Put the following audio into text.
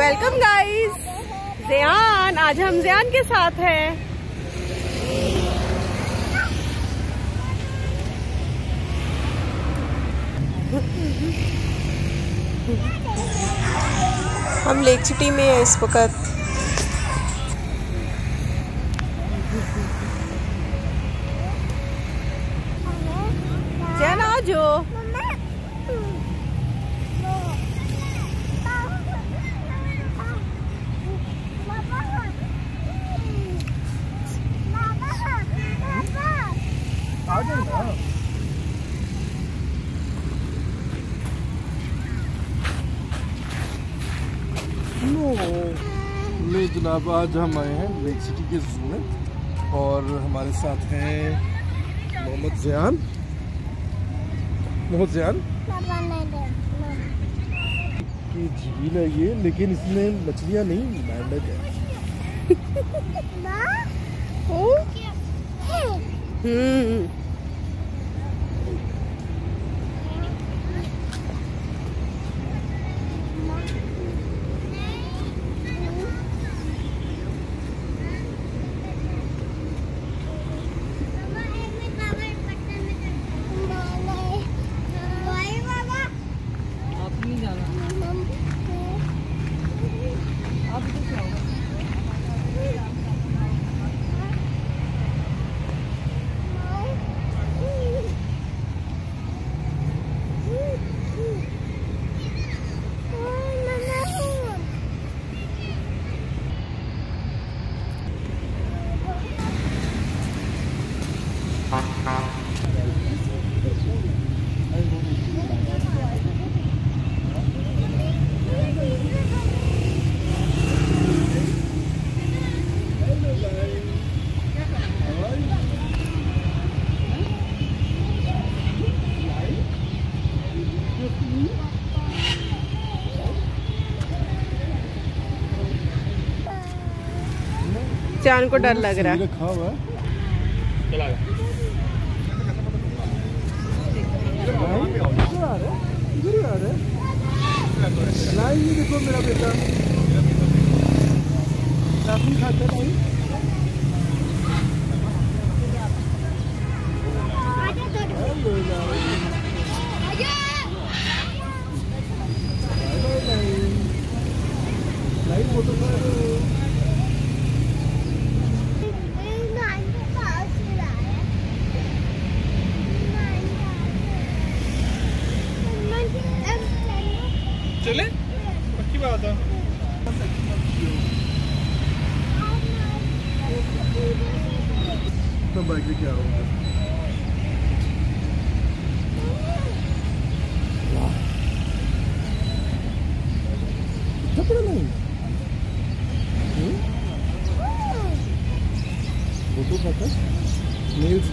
Welcome guys. जयान आज हम जयान के साथ हैं। हम लेक सिटी में हैं इस वक्त। जयान आज ले जनाब आज हम आए हैं लेक सिटी के जू में और हमारे साथ हैं मोहम्मद जयान। मोहम्मद जयान? की झील है ये लेकिन इसमें मछलियाँ नहीं मेंढक है। चाँद को डर लग रहा है। इधर ही। ये देखो मेरा बेटा। काफ़ी खाता लाई लाई फ़ोटो चले? पक्की बात है। तो बाइक हूँ इतना बड़ा नहीं। हम्म? फ़ोटो खाता नेल्स